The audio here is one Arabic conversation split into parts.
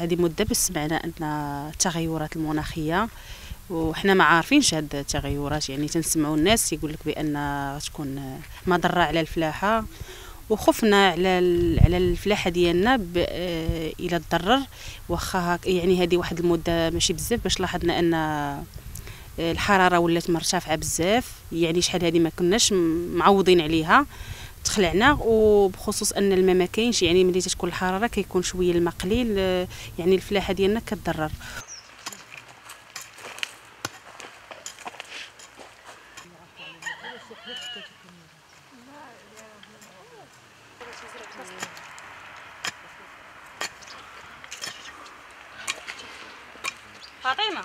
هذه مدة بس سمعنا أن التغيرات المناخية. وحنا ما عارفينش هاد التغيرات يعني تنسمعوا الناس يقول لك بأن غتكون مضرة على الفلاحة. وخفنا على على الفلاحة ديالنا آه، إلى تضرر واخا يعني هذه واحد المدة ماشي بزاف باش لاحظنا أن الحرارة ولات مرتفعة بزاف. يعني شحال هذه ما كناش معوضين عليها. تخلعنا وبخصوص أن الماء ما كاينش يعني ملي تكون الحرارة كيكون شوية الماء قليل آه، يعني الفلاحة ديالنا كتضرر. فاطمة.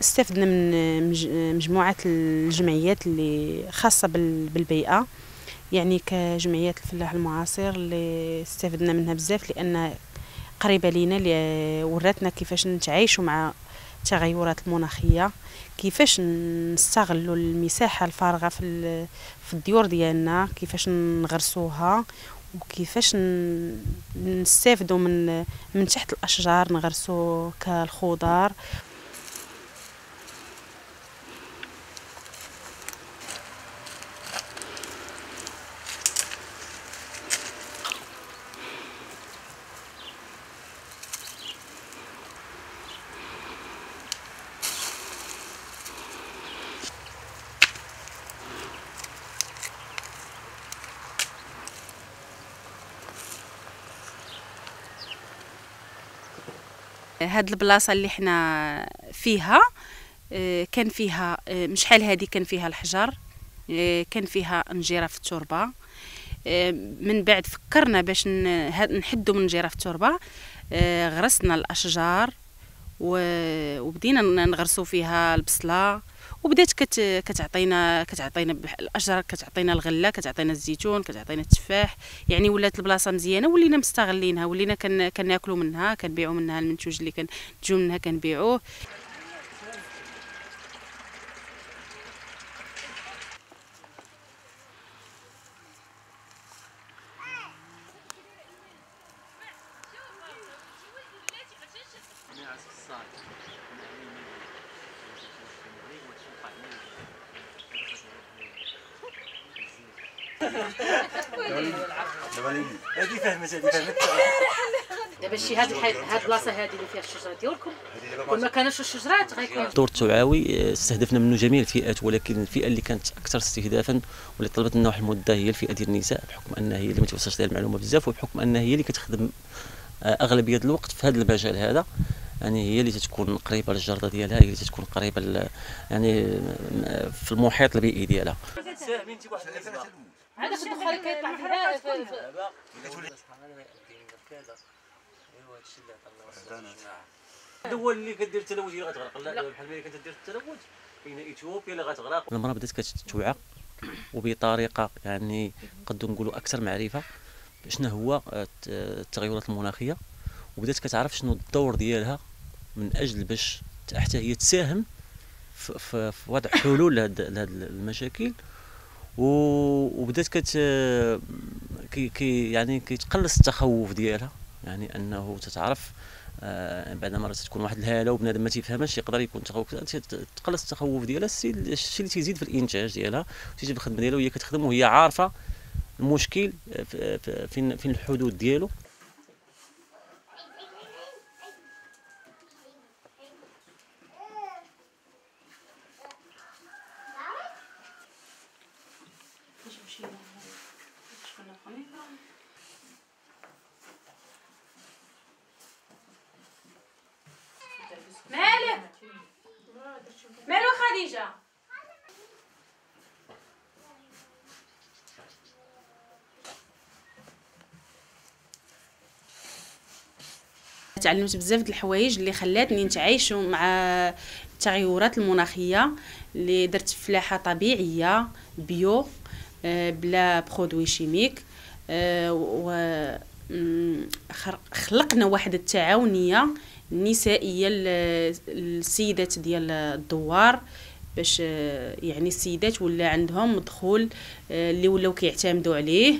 استفدنا من مجموعة الجمعيات اللي خاصة بالبيئة. يعني كجمعية الفلاح المعاصر اللي استفدنا منها بزاف لأن قريبة لينا اللي وراتنا كيفاش نتعايشوا مع التغيرات المناخية كيفاش نستغلوا المساحة الفارغة في في الديور ديالنا كيفاش نغرسوها وكيفاش نستافدوا من من تحت الأشجار نغرسوا كالخضار. هاد البلاصة اللي حنا فيها آه، كان فيها آه، مش حال هذه كان فيها الحجر؟ آه، كان فيها نجيره في التربه من بعد فكرنا باش نحدو من نجيره في التربه غرسنا الأشجار وبدينا نغرسو فيها البصلة. وبدات كت كتعطينا كتعطينا الأشجار كتعطينا الغلة كتعطينا الزيتون كتعطينا التفاح يعني ولات البلاصة مزيانة ولينا مستغلينها ولينا كناكلوا منها كنبيعوا منها المنتوج اللي كنتجو منها كنبيعوه. هذه فهمت هذه فهمت دابا شي هاد هاد البلاصه هذه اللي فيها الشجرة ديالكم. كل ما كانوش الشجرات غيكون الدور التوعوي استهدفنا منه جميع الفئات ولكن الفئة اللي كانت أكثر استهدافا واللي طلبت لنا واحد المدة هي الفئة ديال النساء بحكم أنها هي اللي ما توصلش لها المعلومة بزاف وبحكم أنها هي اللي كتخدم أغلبية الوقت في هذا المجال هذا. يعني هي اللي تتكون قريبة للجردة ديالها هي اللي تتكون قريبة يعني في المحيط البيئي ديالها. هذا في الدخان كيطلع فيها الدول اللي كدير التلوث هي غتغرق. لا بحال ملي كتدير التلوث كاينة إثيوبيا اللي غتغرق. المراه بدات كتوعى وبطريقة يعني نقدر نقولوا أكثر معرفة شنو هو التغيرات المناخية. وبدات كتعرف شنو الدور ديالها من أجل باش حتى هي تساهم في, في, في وضع حلول لهذه المشاكل. وبدات كت كي كي يعني كيتقلص التخوف ديالها. يعني أنه تتعرف آه بعد مرات تكون واحد الهالة وبنادم ما تيفهمش يقدر يكون تخوف. تقلص التخوف ديالها. الشيء اللي تيزيد في الإنتاج ديالها تيجي في الخدمة ديالها وهي كتخدم وهي عارفة المشكل فين فين الحدود ديالو. مالك مالو خديجة تعلمت بزاف د الحوايج اللي خلاتني نتعايش مع التغيرات المناخية اللي درت فلاحة طبيعية بيو. بلا برودوي شيميك. آه، و خلقنا واحد التعاونية النسائية السيدات ديال الدوار باش يعني السيدات ولا عندهم مدخول اللي ولاو كيعتمدوا عليه.